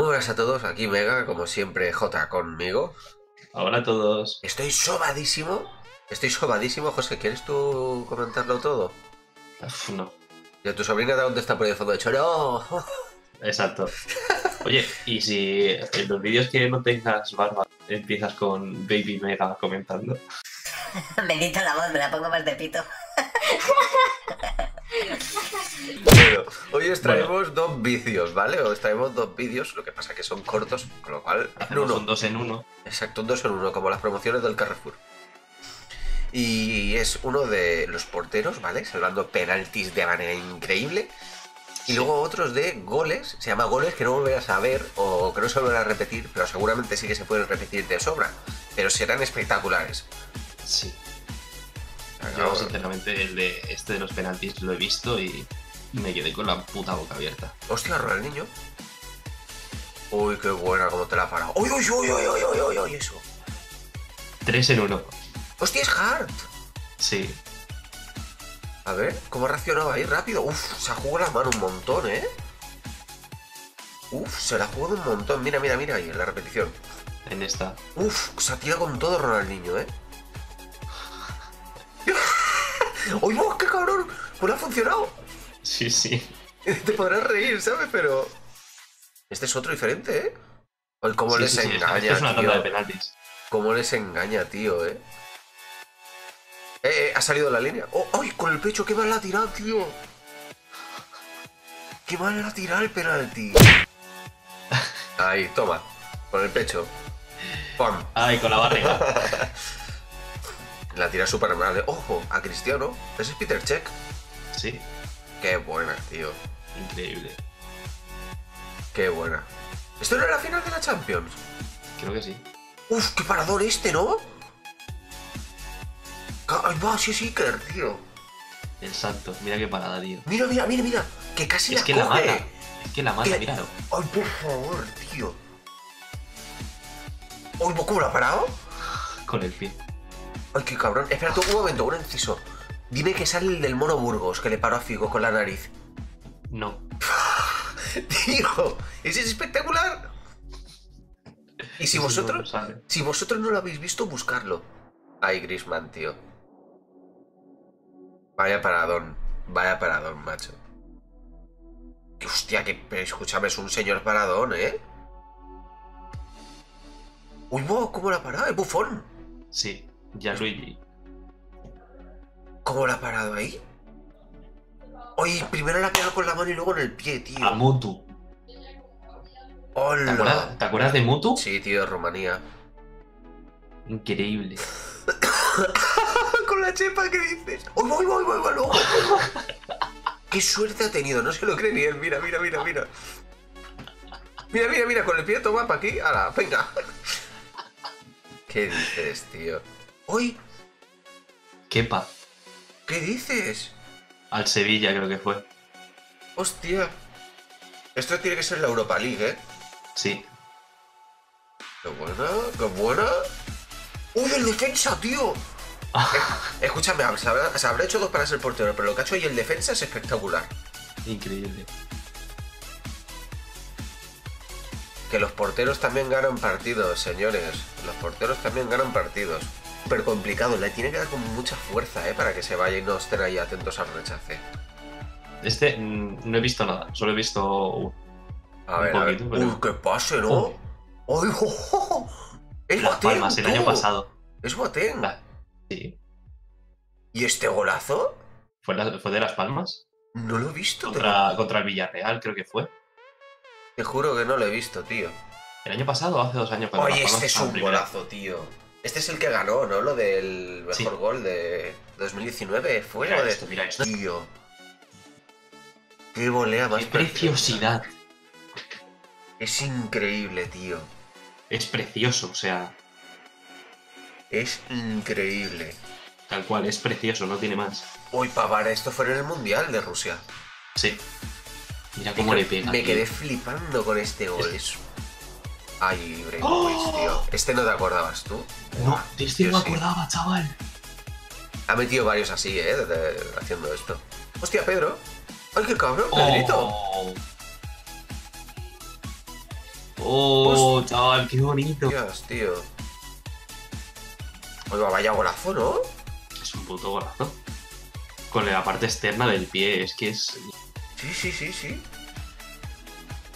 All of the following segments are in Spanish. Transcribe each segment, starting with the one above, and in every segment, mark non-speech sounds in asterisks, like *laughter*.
Muy buenas a todos, aquí Mega, como siempre J conmigo. Hola a todos. Estoy sobadísimo. Estoy sobadísimo, José, ¿quieres tú comentarlo todo? Uf, no. ¿Y a tu sobrina de dónde está por el fondo de hecho? ¡No! *laughs* Exacto. Oye, y si en los vídeos que no tengas barba empiezas con Baby Mega comentando. Me edito la voz, me la pongo más de pito. *laughs* Bueno, hoy os traemos dos vídeos, ¿vale? Os traemos dos vídeos, lo que pasa que son cortos, con lo cual... uno. un dos en uno. Exacto, un dos en uno, como las promociones del Carrefour. Y es uno de los porteros, ¿vale? Salvando penaltis de manera increíble. Y luego otros de goles, se llama goles que no volverás a ver o que no se volverán a repetir, pero seguramente sí que se pueden repetir de sobra. Pero serán espectaculares. Sí. Yo, sinceramente, el de este de los penaltis lo he visto y me quedé con la puta boca abierta. Hostia, Ronaldinho. Uy, qué buena como te la ha parado. Uy, uy, uy, uy, uy, uy, uy, uy, eso. Tres en uno. Hostia, es hard. Sí. A ver, ¿cómo reaccionaba ahí rápido? Uf, se ha jugado la mano un montón, ¿eh? Uf, se la ha jugado un montón. Mira, mira, mira ahí en la repetición. En esta. Uf, se ha tirado con todo Ronaldinho, ¿eh? *laughs* ¡Uy, vos, qué cabrón! Pues ha funcionado. Sí, sí. *laughs* Te podrás reír, ¿sabes? Pero... Este es otro diferente, ¿eh? Cómo Sí, les sí, sí, engaña, esta es una tanda de tío. penaltis. Cómo les engaña, tío, ¿eh? Eh, eh, ha salido la línea. ¡Oh, ¡Ay, con el pecho! ¡Qué mal la tirado, tío! ¡Qué mal la tirado el penalti! Ahí, toma. Con el pecho. ¡Pam! Ay, con la barriga. *laughs* La tira súper mal. ¿eh? ¡Ojo! A Cristiano. Ese es Peter Check. Sí. ¡Qué buena, tío! Increíble. ¡Qué buena! ¿Esto no era la final de la Champions? Creo que sí. ¡Uf, qué parador este, ¿no? ¡Ay, va! Sí, sí, Iker, tío. El salto. Mira qué parada, tío. Mira, mira, mira, mira. Que casi Es la que la coge. mata. Es que la mata, míralo. ¡Ay, por favor, tío! ¡Ay, ¿cómo lo ha parado? Con el pie. ¡Ay, qué cabrón! Espera tú, un momento, un inciso. Dime que sale el del mono Burgos que le paró a Figo con la nariz. No. *laughs* Tío, ese es espectacular. Y si vosotros, no sale. si vosotros no lo habéis visto, buscarlo. Ay, Grisman, tío. Vaya paradón, vaya paradón, macho. Que hostia, que escúchame, es un señor paradón, ¿eh? Uy, wow, ¿cómo la ha parado? Es bufón. Sí. Gianluigi. ¿Cómo la ha parado ahí? Oye, primero la ha pegado con la mano y luego en el pie, tío. A Mutu. ¿Te ¡Hola! acuerdas, ¿Te acuerdas de Mutu? Sí, tío, Rumanía. Increíble. *coughs* con la chepa que dices. ¡Uy, voy, voy, voy, voy! *laughs* ¡Qué suerte ha tenido! No se lo cree ni él. Mira, mira, mira, mira. Mira, mira, mira, con el pie toma para aquí. ¡Hala, venga! ¿Qué dices, tío? ¡Uy! Kepa. ¿Qué dices? Al Sevilla creo que fue. ¡Hostia! Esto tiene que ser la Europa League, ¿eh? Sí. ¡Qué buena! ¡Qué buena! ¡Uy, el defensa, tío! *laughs* Eh, escúchame, se habrá, se habrá hecho dos para ser portero, pero lo que ha hecho ahí el defensa es espectacular. Increíble. Que los porteros también ganan partidos, señores. Los porteros también ganan partidos. Súper complicado, le tiene que dar con mucha fuerza, ¿eh? Para que se vaya y no estén ahí atentos al rechace. Este mm, no he visto nada. Solo he visto. A Un ver, a ver. poquito, pero- Uy, qué pase, ¿no? Joder. ¡Ay, jo, jo, jo! ¡Es Las Boateng, Palmas el año pasado. ¡Es Boateng! Va. Sí. ¿Y este golazo? ¿Fue, la- fue de Las Palmas? No lo he visto. Te, Contra, contra el Villarreal, creo que fue. te juro que no lo he visto, tío. ¿El año pasado o hace dos años? Oye, este es un golazo, tío. Este es el que ganó, ¿no? Lo del mejor Sí. gol de 2019. ¿Fue Mira lo de...? esto, mira esto. Tío. Qué volea más ¡Qué preciosidad! Es increíble, tío. Es precioso, o sea, Es increíble. tal cual, es precioso, no tiene más. Uy, Pavara, esto fue en el Mundial de Rusia. Sí. Mira cómo le pega. Me tío. quedé flipando con este gol. Es... Ay, Ibrahimovic, tío. Este no te acordabas tú. No, Buah, de este no me sí. acordaba, chaval. Ha metido varios así, ¿eh? de- de- haciendo esto. Hostia, Pedro. Ay, qué cabrón, Pedrito. Oh, Oh, chaval, qué bonito. Dios, tío. Oiga, vaya golazo, ¿no? Es un puto golazo. Con la parte externa del pie, es que es. Sí, sí, sí, sí.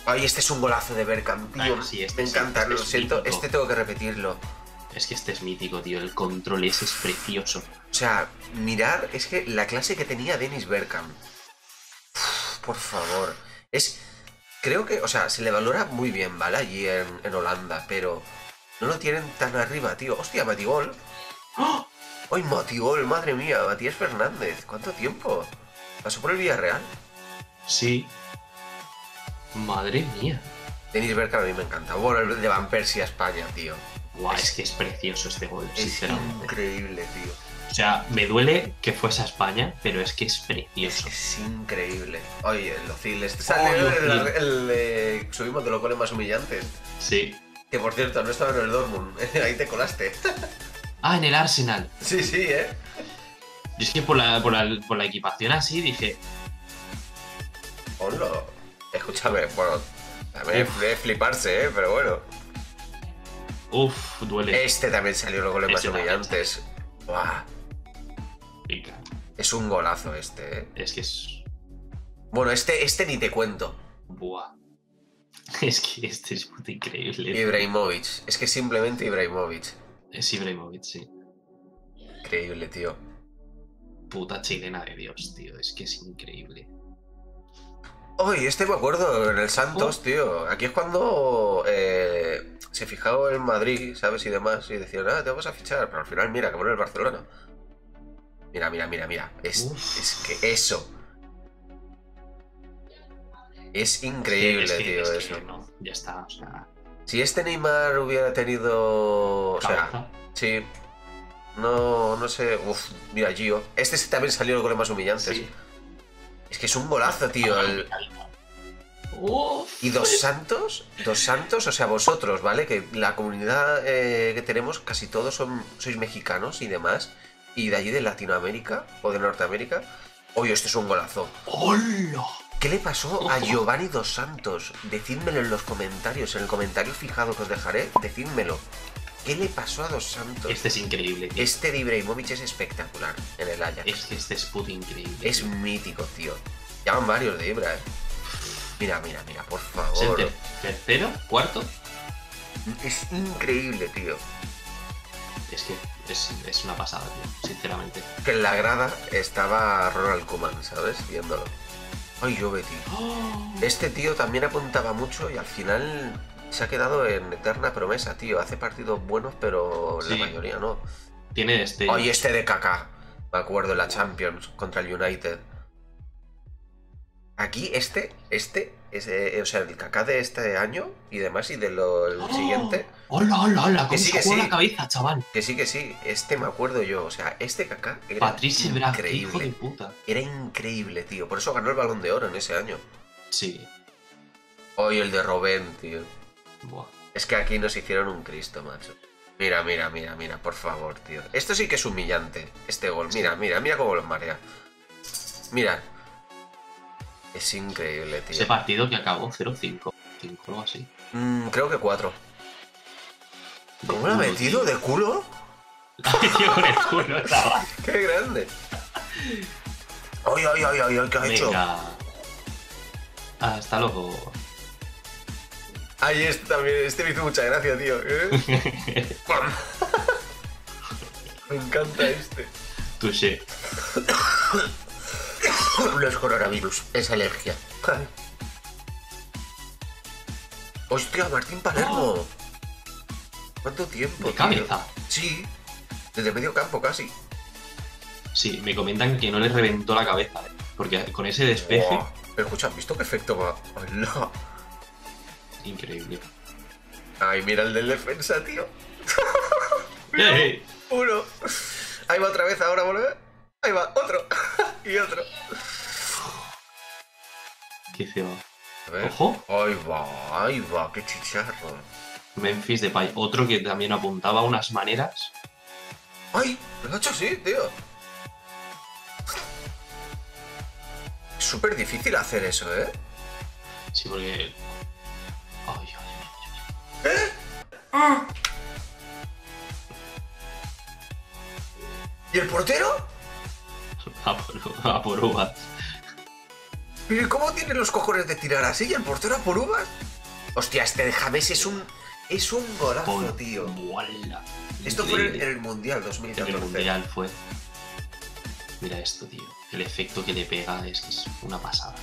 Ay, este es un golazo de Bergkamp, tío. Ah, sí, este Me sí, encanta, este lo es siento. mítico. Este tengo que repetirlo. Es que este es mítico, tío. El control ese es precioso. O sea, mirar, es que la clase que tenía Dennis Bergkamp. Uf, por favor. Es. Creo que, o sea, se le valora muy bien, ¿vale? Allí en, en Holanda, pero no lo tienen tan arriba, tío. Hostia, Matigol. ¡Oh! ¡Ay, Matigol! Madre mía, Matías Fernández. ¿Cuánto tiempo? ¿Pasó por el Villarreal? Sí. Madre mía. Dennis Bergkamp a mí me encanta. Bueno, el de Van Persie a España, tío. Guau, es que es precioso este gol, Es sinceramente. increíble, tío. O sea, me duele que fuese a España, pero es que es precioso. es increíble. Oye, el Ozil. Este sale el, Ozil. el, el, eh, subimos de los goles más humillantes. Sí. Que por cierto, no estaba en el Dortmund. *laughs* Ahí te colaste. *laughs* Ah, en el Arsenal. Sí, sí, ¿eh? Yo es que por la, por la, por la equipación así dije, Hola. Escúchame, bueno, también es de fliparse, ¿eh? Pero bueno. uff, duele. Este también salió goles más Este también. humillantes. Buah, Pica. es un golazo este, ¿eh? Es que es. Bueno, este, este ni te cuento. Buah. *laughs* Es que este es puto increíble. Ibrahimovic. Es que simplemente Ibrahimovic. Es Ibrahimovic, sí. Increíble, tío. Puta chilena de Dios, tío. Es que es increíble. Oye, este me acuerdo en el Santos, tío. Aquí es cuando eh, se fijaba en Madrid, ¿sabes? Y demás. Y decían, ah, te vamos a fichar. Pero al final, mira, que bueno el Barcelona. Mira, mira, mira, mira. Es, que eso. Es increíble, Es que- tío, es que eso. no, ya está, o sea. Si este Neymar hubiera tenido. O sea, cabeza. sí. No, no sé. Uf, mira, Gio. Este también salió el gol más humillantes. Sí. Es que es un golazo, tío. el-. Y Dos Santos, Dos Santos, o sea, vosotros, ¿vale? Que la comunidad eh, que tenemos, casi todos son, sois mexicanos y demás, y de allí de Latinoamérica o de Norteamérica. Oye, este es un golazo. ¡Hola! ¿Qué le pasó a. Giovanni Dos Santos? Decídmelo en los comentarios, en el comentario fijado que os dejaré, decídmelo. ¿Qué le pasó a Dos Santos? Este es increíble, tío. Este de Ibrahimovic es espectacular en el Ajax. Es que este es puto increíble. Es tío. mítico, tío. Llaman varios de Ibra, eh. Mira, mira, mira, por favor. ter- tercero, cuarto. Es increíble, tío. Es que es, es una pasada, tío. Sinceramente. Que en la grada estaba Ronald Koeman, ¿sabes? Viéndolo. Ay, yo, Betty. Este tío también apuntaba mucho y al final se ha quedado en eterna promesa, tío. Hace partidos buenos, pero Sí. la mayoría no. Tiene este. Ay, este de Kaká. Me acuerdo en la Champions contra el United. Aquí, este, este, es, eh, o sea, el Kaká de este año y demás y del ¡Oh! siguiente. ¡Hola, hola, hola! ¿Cómo Que sí, que sí. la cabeza, chaval? Que sí, que sí, este me acuerdo yo. O sea, este Kaká era hijo increíble. de puta. Era increíble, tío. Por eso ganó el balón de oro en ese año. Sí. Hoy el de Robén, tío. Buah. Es que aquí nos hicieron un Cristo, macho. Mira, mira, mira, mira, por favor, tío. Esto sí que es humillante, este gol. Mira, mira, mira cómo los marea. Mira. Es increíble, Ese tío. partido que acabó 0-5. 5 algo así. Mm, creo que cuatro. De ¿Cómo lo ha metido? tío. ¿De culo? *laughs* La ha metido con el culo, chaval. *laughs* ¡Qué grande! ¡Ay, ay, ay, ay! ¿Qué ha hecho? Venga. Hasta luego. Ay, este también, este me hizo mucha gracia, tío. ¿eh? *laughs* Me encanta este. Touché. No es coronavirus, es alergia. Ay. ¡Hostia, Martín Palermo! ¿Cuánto tiempo? De tío? cabeza. Sí, desde medio campo casi. Sí, me comentan que no le reventó la cabeza. eh, Porque con ese despeje. Pero escucha, ¿has visto qué efecto va? ¡Hola! Increíble. Ay, mira el del defensa, tío. *laughs* ¡Eh! Uno. Ahí va otra vez, ahora vuelve. Ahí va, otro. *laughs* y otro. Qué feo. A ver. Ojo. Ahí va, ahí va, qué chicharro. Memphis Depay. Otro que también apuntaba unas maneras. ¡Ay! Lo ha hecho así, tío. Súper difícil hacer eso, ¿eh? Sí, porque. ¿Eh? Ah. ¿Y el portero? A por, uvas. ¿Y cómo tiene los cojones de tirar así? ¿Y el portero a por uvas? Hostia, este de James es un. Es un golazo, tío. Buala. Esto fue en el, el Mundial 2014. El Mundial fue. Mira esto, tío. El efecto que le pega es que es una pasada.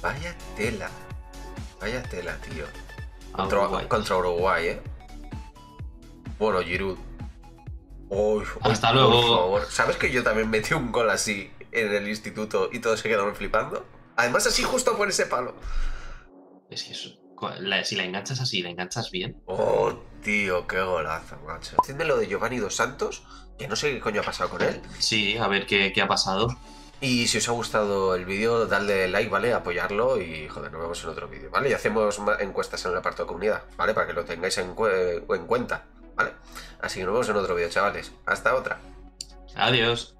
Vaya tela. Vaya tela, tío. A Contra Uruguay. contra Uruguay, ¿eh? Bueno, Giroud. Uy, Hasta uy, luego. Por favor. ¿Sabes que yo también metí un gol así en el instituto y todos se quedaron flipando? Además, así justo por ese palo. Es que eso- la- si la enganchas así, la enganchas bien. Oh, tío, qué golazo, macho. Decidme lo de Giovanni Dos Santos, que no sé qué coño ha pasado con él. Sí, a ver qué, qué ha pasado. Y si os ha gustado el vídeo, dadle like, ¿vale? Apoyarlo y, joder, nos vemos en otro vídeo, ¿vale? Y hacemos encuestas en el apartado de comunidad, ¿vale? Para que lo tengáis en, cue- en cuenta, ¿vale? Así que nos vemos en otro vídeo, chavales. Hasta otra. Adiós.